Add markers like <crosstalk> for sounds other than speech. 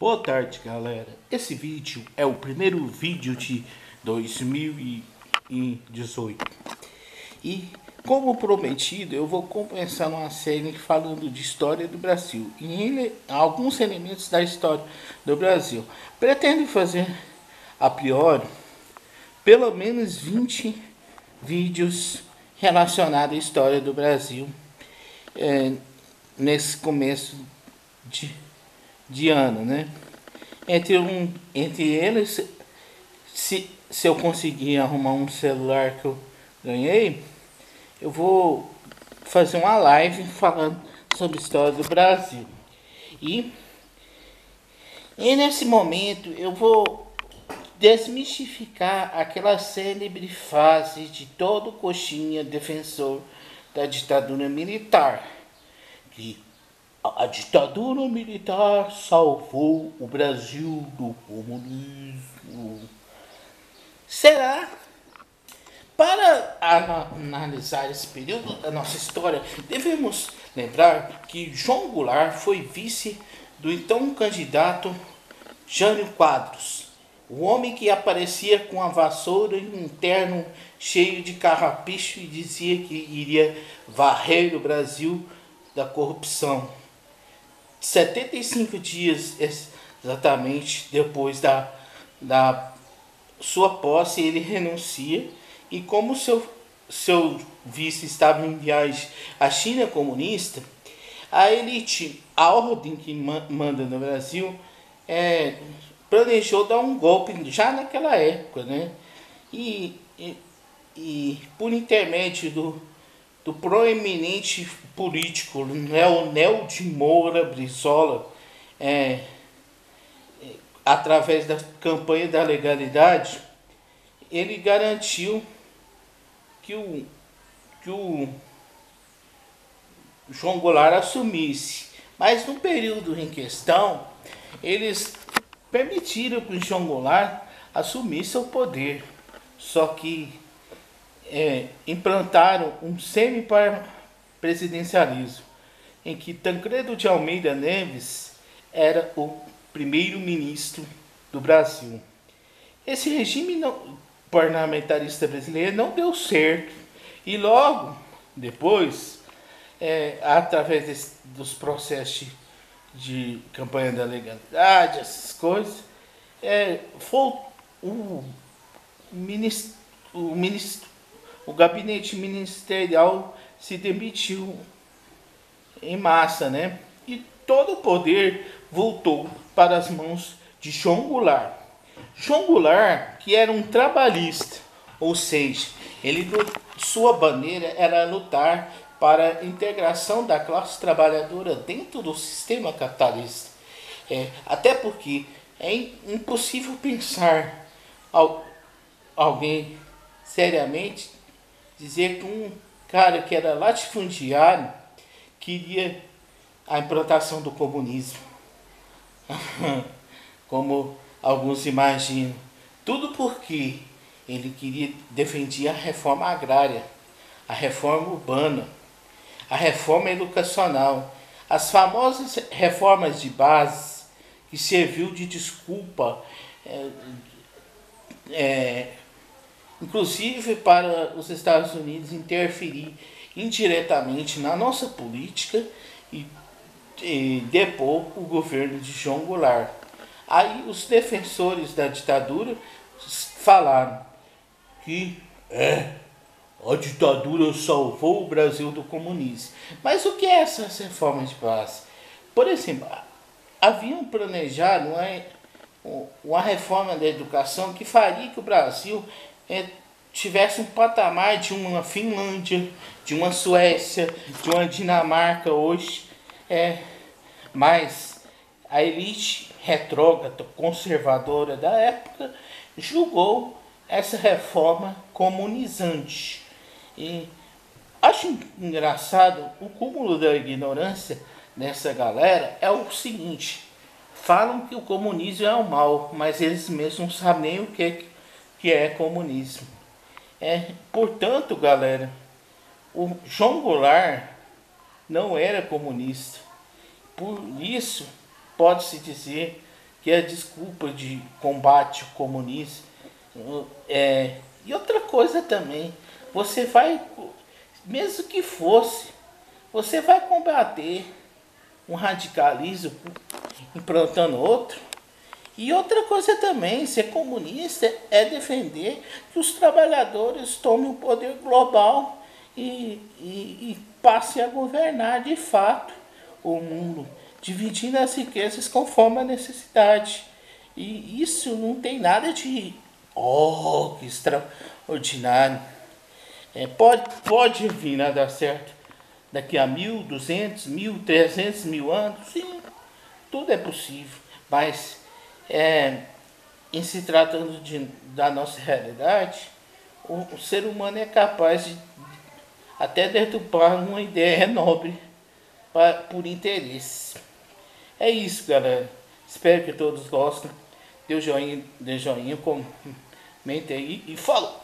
Boa tarde, galera. Esse vídeo é o primeiro vídeo de 2018. E, como prometido, eu vou começar uma série falando de história do Brasil e ele, alguns elementos da história do Brasil. Pretendo fazer, a priori, pelo menos 20 vídeos relacionados à história do Brasil é, nesse começo de de ano, né? Entre, um, entre eles, se, se eu conseguir arrumar um celular que eu ganhei, eu vou fazer uma live falando sobre a história do Brasil. E, e nesse momento eu vou desmistificar aquela célebre fase de todo coxinha defensor da ditadura militar, que a ditadura militar salvou o Brasil do comunismo. Será? Para analisar esse período da nossa história, devemos lembrar que João Goulart foi vice do então candidato Jânio Quadros, o homem que aparecia com a vassoura e um terno cheio de carrapicho e dizia que iria varrer o Brasil da corrupção. 75 dias exatamente depois da, da sua posse, ele renuncia e como seu, seu vice estava em viagem à China comunista, a elite, a ordem que manda no Brasil, é, planejou dar um golpe já naquela época, né? E, e, e por intermédio do do proeminente político Leonel de Moura Brizola, é, através da campanha da legalidade, ele garantiu que o, que o João Goulart assumisse. Mas no período em questão, eles permitiram que o João Goulart assumisse o poder. Só que é, implantaram um semi-presidencialismo, em que Tancredo de Almeida Neves era o primeiro-ministro do Brasil. Esse regime não, parlamentarista brasileiro não deu certo e logo depois, é, através desse, dos processos de, de, campanha da legalidade, essas coisas, é, foi o ministro, o ministro o gabinete ministerial se demitiu em massa, né? E todo o poder voltou para as mãos de João Goulart. João Goulart, que era um trabalhista, ou seja, ele sua bandeira era lutar para a integração da classe trabalhadora dentro do sistema capitalista. É, até porque é impossível pensar alguém seriamente dizer que um cara que era latifundiário queria a implantação do comunismo. <laughs> Como alguns imaginam. Tudo porque ele queria defendia a reforma agrária, a reforma urbana, a reforma educacional, as famosas reformas de base que serviu de desculpa é, é, inclusive para os Estados Unidos interferir indiretamente na nossa política e, e depor o governo de João Goulart. Aí os defensores da ditadura falaram que é a ditadura salvou o Brasil do comunismo. Mas o que é essas reformas de base? Por exemplo, haviam planejado uma, uma reforma da educação que faria que o Brasil é, tivesse um patamar de uma Finlândia, de uma Suécia, de uma Dinamarca hoje, é, mas a elite retrógrada, conservadora da época, julgou essa reforma comunizante. E acho engraçado o cúmulo da ignorância dessa galera é o seguinte: falam que o comunismo é o mal, mas eles mesmos não sabem nem o que que é comunismo. É, portanto, galera, o João Goulart não era comunista. Por isso, pode-se dizer que a desculpa de combate comunista. É, e outra coisa também, você vai, mesmo que fosse, você vai combater um radicalismo implantando outro. E outra coisa também, ser comunista é defender que os trabalhadores tomem o poder global e, e, e passem a governar de fato o mundo, dividindo as riquezas conforme a necessidade. E isso não tem nada de oh, que extraordinário. É, pode, pode vir a dar certo daqui a mil, duzentos, mil, trezentos mil anos, sim, tudo é possível. Mas é, em se tratando de, da nossa realidade, o, o ser humano é capaz de até deturpar uma ideia nobre por interesse. É isso, galera. Espero que todos gostem. Dê joinha, dê joinha, comente aí e falou!